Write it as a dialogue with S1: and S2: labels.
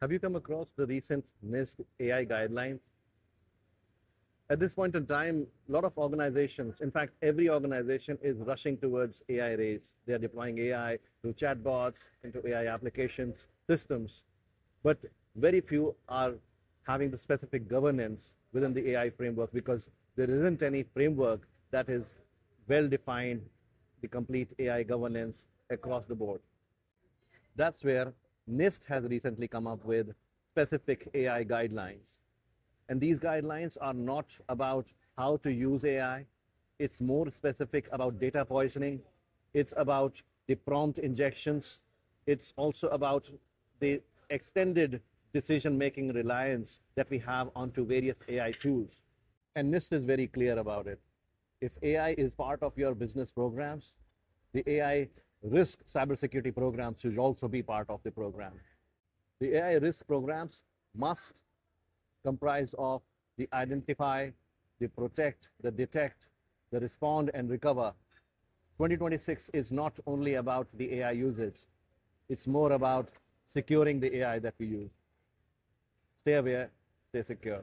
S1: Have you come across the recent NIST AI guidelines? At this point in time, a lot of organizations, in fact, every organization is rushing towards AI race. They are deploying AI through chatbots, into AI applications, systems, but very few are having the specific governance within the AI framework because there isn't any framework that is well defined, the complete AI governance across the board. That's where NIST has recently come up with specific AI guidelines. And these guidelines are not about how to use AI. It's more specific about data poisoning. It's about the prompt injections. It's also about the extended decision-making reliance that we have onto various AI tools. And NIST is very clear about it. If AI is part of your business programs, the AI risk cybersecurity programs should also be part of the program. The AI risk programs must comprise of the identify, the protect, the detect, the respond and recover. 2026 is not only about the AI usage, it's more about securing the AI that we use. Stay aware, stay secure.